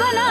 শোধনা